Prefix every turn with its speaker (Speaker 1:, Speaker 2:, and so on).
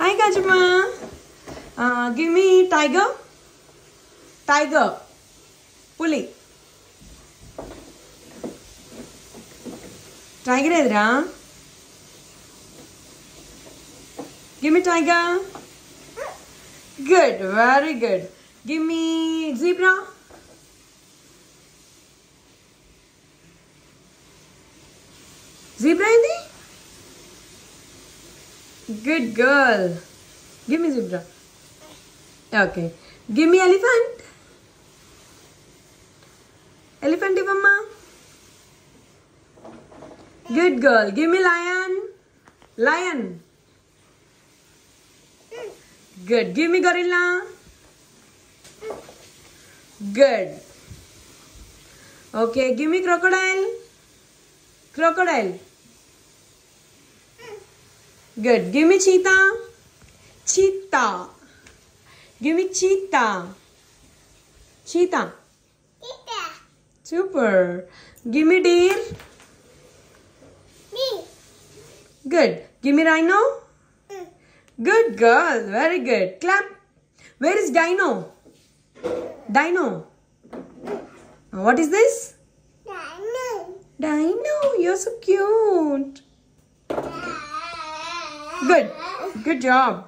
Speaker 1: Hi, Kajamma. Uh, give me tiger. Tiger. Pulley. Tiger Edra. Give me tiger. Good. Very good. Give me zebra. Zebra in? Good girl. Give me zebra. Okay. Give me elephant. Elephant, mama. Good girl. Give me lion. Lion. Good. Give me gorilla. Good. Okay. Give me crocodile. Crocodile. Good. Give me cheetah. Cheetah. Give me cheetah. Cheetah. Cheetah. Super. Give me deer. Good. Give me rhino. Mm. Good girl. Very good. Clap. Where is dino? Dino. What is this? Dino. Dino. You're so cute. Good. Good job.